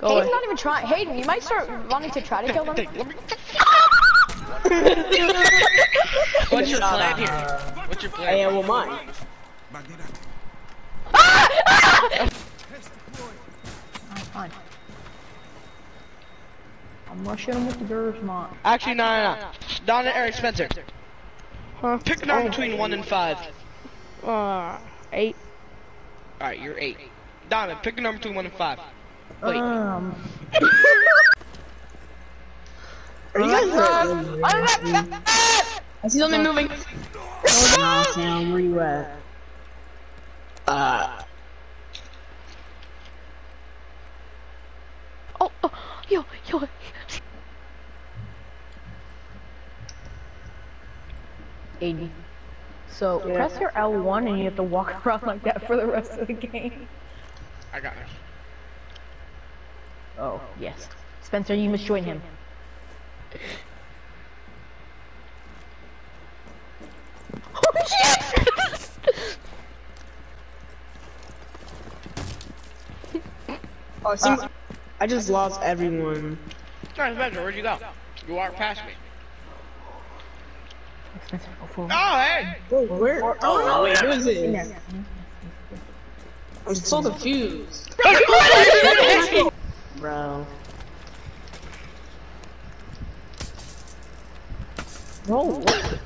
Go Hayden's away. not even trying. Hayden, you might start wanting to try to kill them. What's your plan here? What's your I am with mine. Alright, fine. I'm rushing him with the Dursmont. Actually, no, no, no. Don and Eric Spencer. Huh? Pick a number between one and five. Uh, eight. Alright, you're eight. Diamond, pick a number between one and five. Wait. Um, Are you guys I see something moving. Nah, Sam, where you at? Uh, Oh, oh, yo, yo. eighty. So press your L1 and you have to walk around like that for the rest of the game. I got this. Oh, yes. Spencer, you must join him. Oh shit! oh, see, I just lost everyone. Alright, Spencer, where'd you go? You walked past me. Spencer, go forward. Oh, hey! Whoa, where? Oh, oh, wait, who is it? I'm so confused. Bro. Bro, what?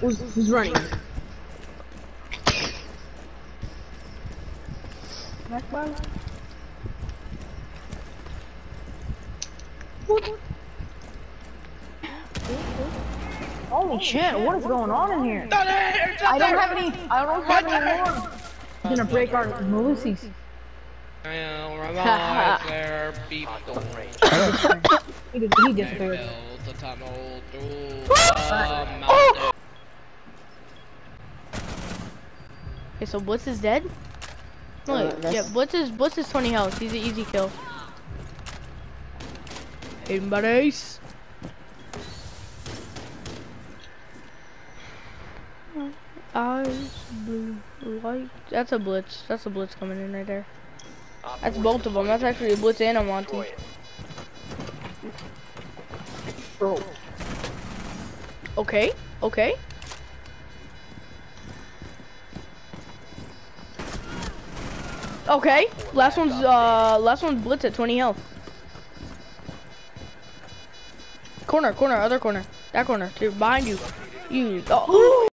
Who's, who's running? Holy shit, what is going on in here? Don and Eric I don't have any, I don't have any more. He's gonna break our Malusi's. I'll revive their people. He, did, he disappeared. Build a tunnel through the mountain. Okay, so Blitz is dead? No, Uh, wait, that's- yeah, Blitz is, Blitz is 20 health. He's an easy kill. Hayden buddies. Eyes blue light. That's a blitz. That's a blitz coming in right there. That's both of them. That's actually a blitz and a Monty. Bro. Okay. Okay. Okay. Last one's uh last one's blitz at 20 health. Corner, corner, other corner. That corner, too. Behind you. You oh